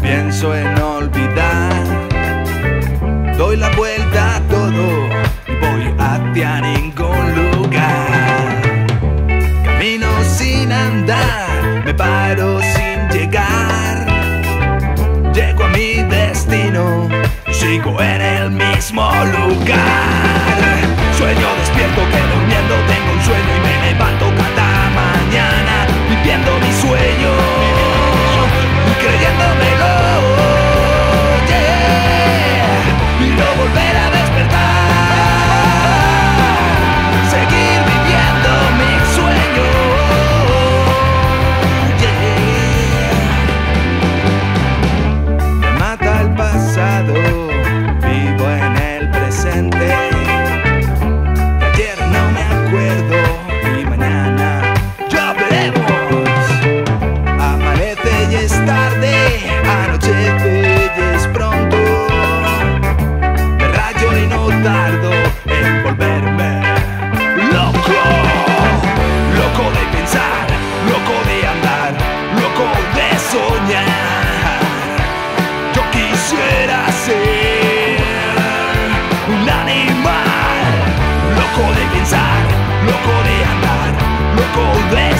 pienso en olvidar. Doy la vuelta a todo y voy hacia ningún lugar. Camino sin andar, me paro sin llegar. Llego a mi destino, sigo en el mismo lugar. quisiera ser un animal, loco de pensar, loco de andar, loco de...